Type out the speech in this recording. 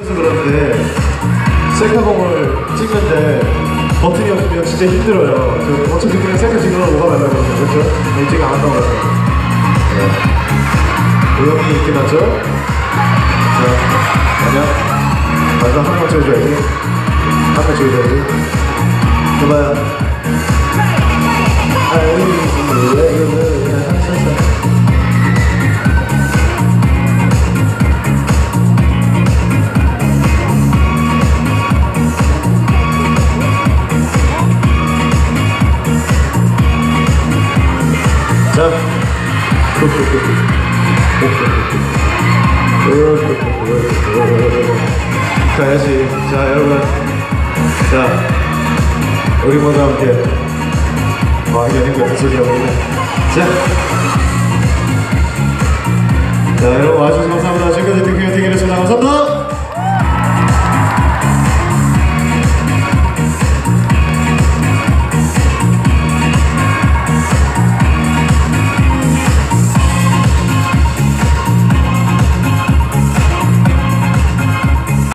그래서 그런데 셀카봉을 찍는데 버튼이 없으면 진짜 힘들어요. 저 어차피 그냥 셀카 찍으러 오가 말라고 그러죠. 그렇죠? 일찍 안 해서. 네. 우영이 이렇게 났죠? 자, 아니야. 맞아, 한명 찍어줘야지. 한명 찍어줘야지. 해봐 자, 가야지. 자, 여러분. 자, 우리 모두 함께. 와, 연인 같은 소리 하고 있네. 자. 자, 여러분 와주셔서 감사합니다. 지금까지 등교 등기를 감사합니다.